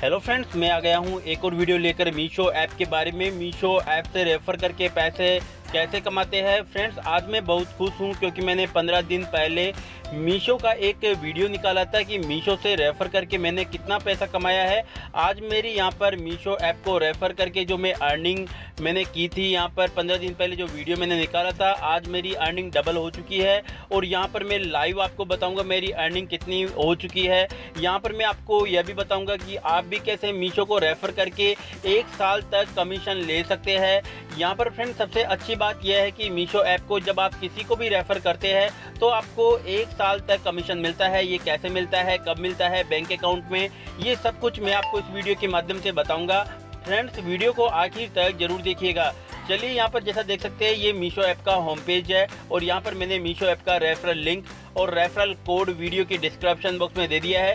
Hello friends मैं आ गया हूँ एक और वीडियो लेकर मीशो ऐप के बारे में। मीशो ऐप से रेफ़र करके पैसे कैसे कमाते हैं? फ्रेंड्स आज मैं बहुत खुश हूँ क्योंकि मैंने 15 दिन पहले मीशो का एक वीडियो निकाला था कि मीशो से रेफ़र करके मैंने कितना पैसा कमाया है। आज मेरी यहाँ पर मीशो ऐप को रेफ़र करके जो मैं अर्निंग मैंने की थी यहाँ पर 15 दिन पहले जो वीडियो मैंने निकाला था, आज मेरी अर्निंग डबल हो चुकी है और यहाँ पर मैं लाइव आपको बताऊँगा मेरी अर्निंग कितनी हो चुकी है। यहाँ पर मैं आपको यह भी बताऊँगा कि आप भी कैसे मीशो को रेफ़र करके एक साल तक कमीशन ले सकते हैं। यहाँ पर फ्रेंड सबसे अच्छी बात यह है कि मीशो ऐप को जब आप किसी को भी रेफ़र करते हैं तो आपको एक साल तक कमीशन मिलता है, ये कैसे मिलता है, कब मिलता है बैंक अकाउंट में, ये सब कुछ मैं आपको इस वीडियो के माध्यम से बताऊँगा। फ्रेंड्स वीडियो को आखिर तक ज़रूर देखिएगा। चलिए यहाँ पर जैसा देख सकते हैं, ये मीशो ऐप का होम पेज है और यहाँ पर मैंने मीशो ऐप का रेफरल लिंक और रेफरल कोड वीडियो के डिस्क्रिप्शन बॉक्स में दे दिया है।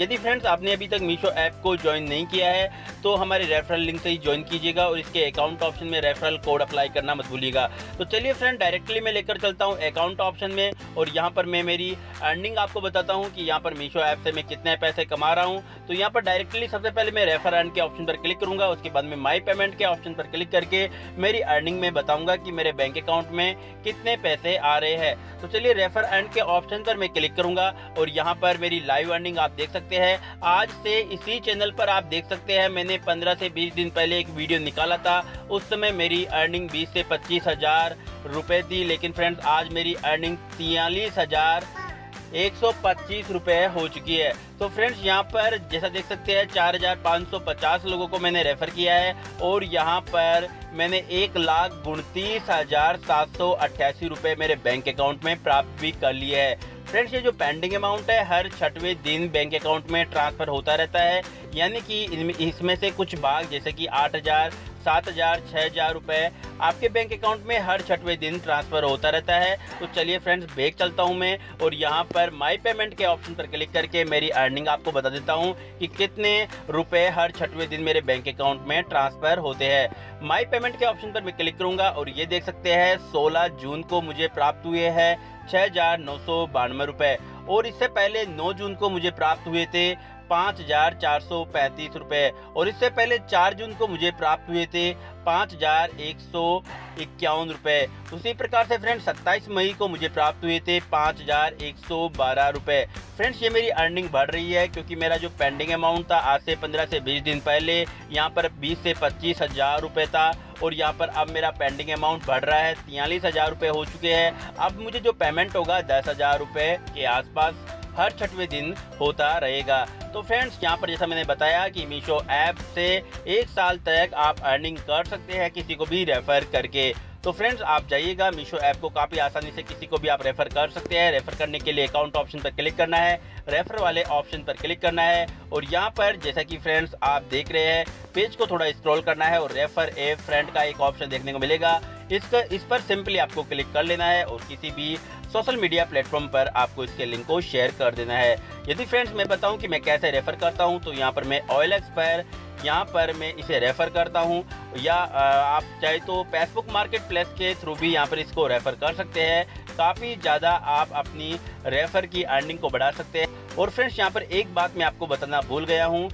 यदि फ्रेंड्स आपने अभी तक मीशो ऐप को ज्वाइन नहीं किया है तो हमारे रेफरल लिंक से ही ज्वाइन कीजिएगा और इसके अकाउंट ऑप्शन में रेफरल कोड अप्लाई करना मत भूलिएगा। तो चलिए फ्रेंड डायरेक्टली मैं लेकर चलता हूँ अकाउंट ऑप्शन में और यहाँ पर मैं मेरी अर्निंग आपको बताता हूँ कि यहाँ पर मीशो ऐप से मैं कितने पैसे कमा रहा हूँ। तो यहाँ पर डायरेक्टली सबसे पहले मैं रेफर अर्न के ऑप्शन पर क्लिक करूँगा, उसके बाद में माई पेमेंट के ऑप्शन पर क्लिक करके मेरी अर्निंग में बताऊँगा कि मेरे बैंक अकाउंट में कितने पैसे आ रहे हैं। तो चलिए रेफर अर्न के ऑप्शन पर मैं क्लिक क्लिक करूँगा और यहाँ पर मेरी लाइव अर्निंग आप देख सकते हैं। आज से इसी चैनल पर आप देख सकते हैं, मैंने 15 से 20 दिन पहले एक वीडियो निकाला था। उस समय मेरी अर्निंग 20 से पच्चीस हज़ार रुपये थी, लेकिन फ्रेंड्स आज मेरी अर्निंग तियालीस हज़ार एक सौ हो चुकी है। तो फ्रेंड्स, यहाँ पर जैसा देख सकते हैं, चार हज़ार पाँच सौ पचास लोगों को मैंने रेफ़र किया है और यहाँ पर मैंने एक लाख उनतीस हज़ार सात सौ अट्ठासी रुपये मेरे बैंक अकाउंट में प्राप्त भी कर लिए है। फ्रेंड्स, ये जो पेंडिंग अमाउंट है, हर छठवें दिन बैंक अकाउंट में ट्रांसफ़र होता रहता है। यानी कि इसमें से कुछ भाग जैसे कि आठ हज़ार, सात हज़ार छः हज़ार रुपये आपके बैंक अकाउंट में हर छठवें दिन ट्रांसफ़र होता रहता है। तो चलिए फ्रेंड्स बैग चलता हूँ मैं और यहाँ पर माई पेमेंट के ऑप्शन पर क्लिक करके मेरी अर्निंग आपको बता देता हूँ कि कितने रुपए हर छठवें दिन मेरे बैंक अकाउंट में ट्रांसफ़र होते हैं। माई पेमेंट के ऑप्शन पर मैं क्लिक करूँगा और ये देख सकते हैं, सोलह जून को मुझे प्राप्त हुए हैं छः हज़ार नौ सौ बानवे रुपये और इससे पहले 9 जून को मुझे प्राप्त हुए थे पाँच हज़ार चार सौ पैंतीस रुपये और इससे पहले चार जून को मुझे प्राप्त हुए थे पाँच हज़ार एक सौ इक्यावन रुपये उसी प्रकार से फ्रेंड्स, सत्ताईस मई को मुझे प्राप्त हुए थे पाँच हज़ार एक सौ बारह रुपये फ्रेंड्स, ये मेरी अर्निंग बढ़ रही है क्योंकि मेरा जो पेंडिंग अमाउंट था आज से पंद्रह से बीस दिन पहले, यहाँ पर बीस से पच्चीस हज़ार रुपये था और यहाँ पर अब मेरा पेंडिंग अमाउंट बढ़ रहा है तियालीस हज़ार रुपये हो चुके हैं। अब मुझे जो पेमेंट होगा दस हज़ार रुपये के आसपास। हर छठवें दिन होता रहेगा। तो फ्रेंड्स यहाँ पर जैसा मैंने बताया कि मीशो ऐप से एक साल तक आप अर्निंग कर सकते हैं किसी को भी रेफ़र करके। तो फ्रेंड्स आप जाइएगा मीशो ऐप को काफ़ी आसानी से किसी को भी आप रेफ़र कर सकते हैं। रेफ़र करने के लिए अकाउंट ऑप्शन पर क्लिक करना है रेफ़र वाले ऑप्शन पर क्लिक करना है और यहाँ पर जैसा कि फ्रेंड्स आप देख रहे हैं पेज को थोड़ा स्क्रॉल करना है और रेफ़र ए फ्रेंड का एक ऑप्शन देखने को मिलेगा। इसका इस पर सिंपली आपको क्लिक कर लेना है और किसी भी सोशल मीडिया प्लेटफॉर्म पर आपको इसके लिंक को शेयर कर देना है। यदि फ्रेंड्स मैं बताऊँ कि मैं कैसे रेफ़र करता हूँ तो यहाँ पर मैं ऑयल एक्सपायर, यहाँ पर मैं इसे रेफ़र करता हूँ, या आप चाहे तो फेसबुक मार्केट प्लेस के थ्रू भी यहाँ पर इसको रेफ़र कर सकते हैं। काफ़ी ज़्यादा आप अपनी रेफ़र की अर्निंग को बढ़ा सकते हैं। और फ्रेंड्स यहाँ पर एक बात मैं आपको बताना भूल गया हूँ।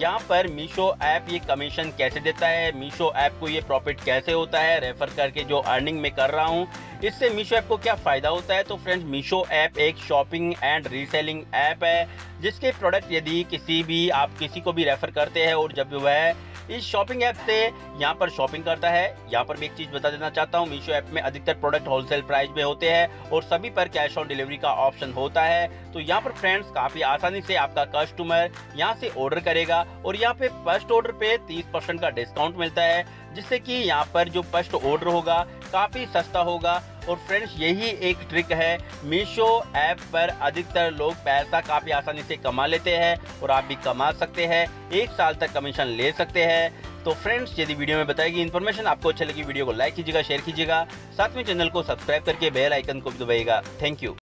यहाँ पर मीशो ऐप ये कमीशन कैसे देता है? मीशो ऐप को ये प्रॉफिट कैसे होता है? रेफर करके जो अर्निंग में कर रहा हूँ, इससे मीशो ऐप को क्या फ़ायदा होता है? तो फ्रेंड्स मीशो ऐप एक शॉपिंग एंड रीसेलिंग ऐप है, जिसके प्रोडक्ट यदि किसी भी आप किसी को भी रेफ़र करते हैं और जब वह इस शॉपिंग ऐप से यहाँ पर शॉपिंग करता है। यहाँ पर मैं एक चीज़ बता देना चाहता हूँ, मीशो ऐप में अधिकतर प्रोडक्ट होलसेल प्राइस में होते हैं और सभी पर कैश ऑन डिलीवरी का ऑप्शन होता है। तो यहाँ पर फ्रेंड्स, काफ़ी आसानी से आपका कस्टमर यहाँ से ऑर्डर करेगा और यहाँ पे फ़र्स्ट ऑर्डर पे 30 परसेंट का डिस्काउंट मिलता है, जिससे कि यहाँ पर जो फ़र्स्ट ऑर्डर होगा, काफ़ी सस्ता होगा और फ्रेंड्स यही एक ट्रिक है। मीशो ऐप पर अधिकतर लोग पैसा काफ़ी आसानी से कमा लेते हैं और आप भी कमा सकते हैं, एक साल तक कमीशन ले सकते हैं। तो फ्रेंड्स यदि वीडियो में बताएगी इन्फॉर्मेशन आपको अच्छी लगी वीडियो को लाइक कीजिएगा शेयर कीजिएगा, साथ में चैनल को सब्सक्राइब करके बेल आइकन को भी दबाइएगा। Thank you